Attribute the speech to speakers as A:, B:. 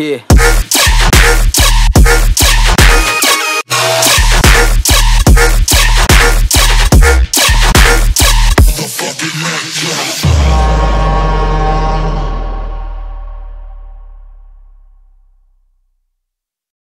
A: que